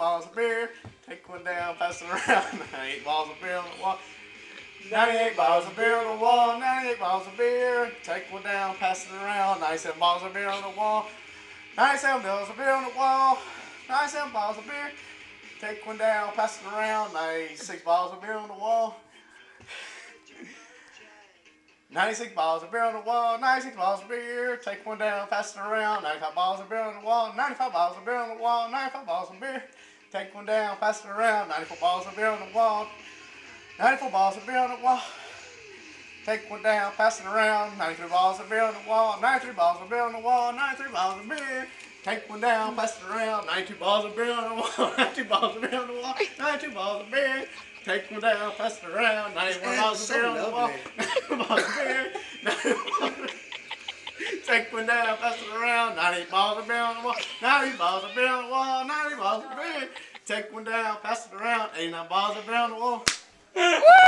balls of beer. Take one down, pass it around. 98 balls of beer on the wall. 98 balls of beer on the wall. 98 balls of beer. Take one down, pass it around. 97 balls of beer on the wall. 97 balls of beer on the wall. 97 balls of beer. Take one down, pass it around. 96 balls of beer on the wall. 96 balls of beer on the wall, 96 balls of beer, take one down, pass it around, 95 balls of beer on the wall, 95 balls of beer on the wall, 95 balls of beer, take one down, pass it around, 94 balls of beer on the wall, 94 balls of beer on the wall, take one down, pass it around, 93 balls of beer on the wall, 93 balls of beer on the wall, 93 balls of beer, take one down, pass it around, 92 balls of beer on the wall, 92 balls of beer on the wall, 92 balls of beer, take one down, pass it around, 91 balls of beer on the wall, 91 balls of beer, 91 Take one down, pass it around, 90 balls of beer on the wall, 90 balls of beer on the wall, 90 balls. Take one down, pass it around. 89 balls around the wall.